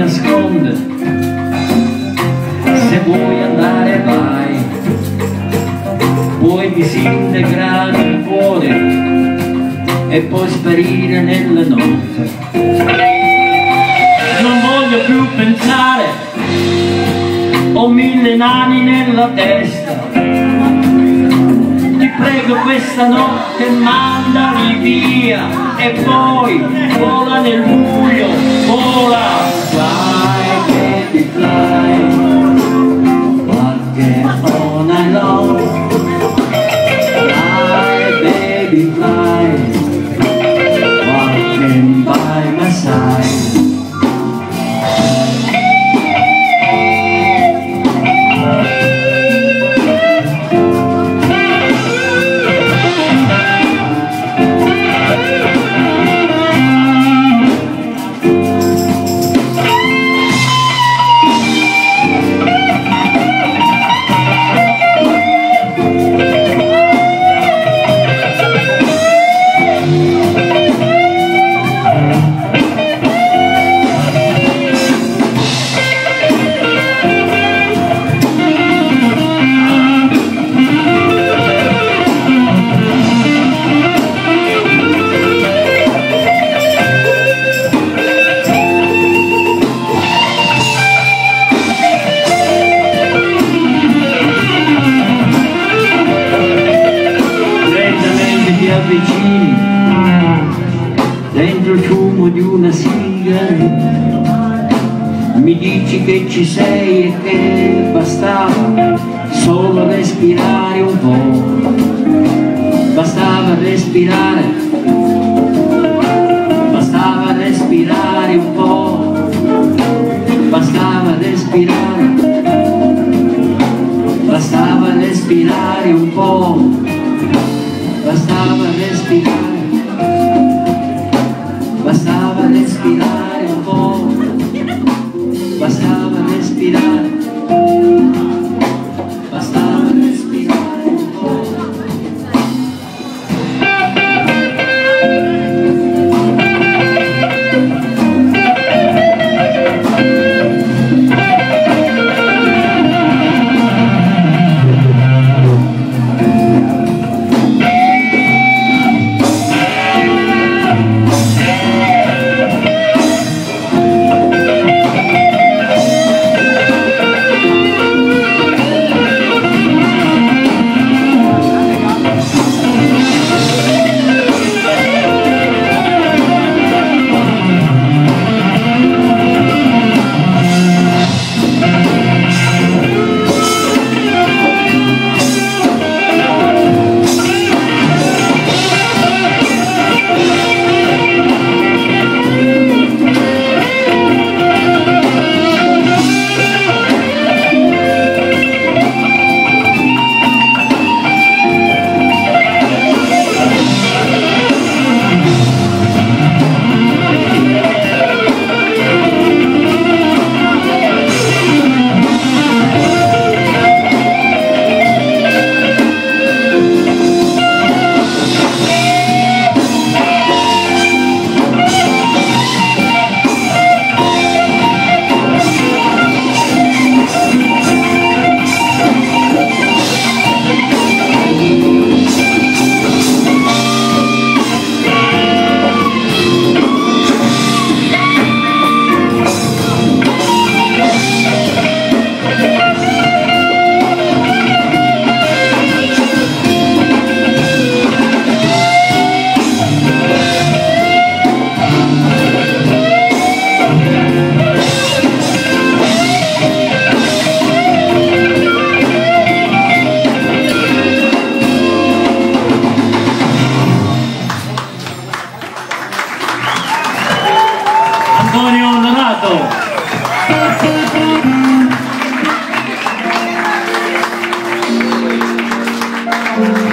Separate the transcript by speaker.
Speaker 1: nasconde, se vuoi andare vai, puoi disintegrare il cuore e poi sparire nella notte. Non voglio più pensare, ho mille nani nella testa, ti prego questa notte mandali via e poi vola nel buio, vola, fly e che bastava solo respirare un po' bastava respirare ート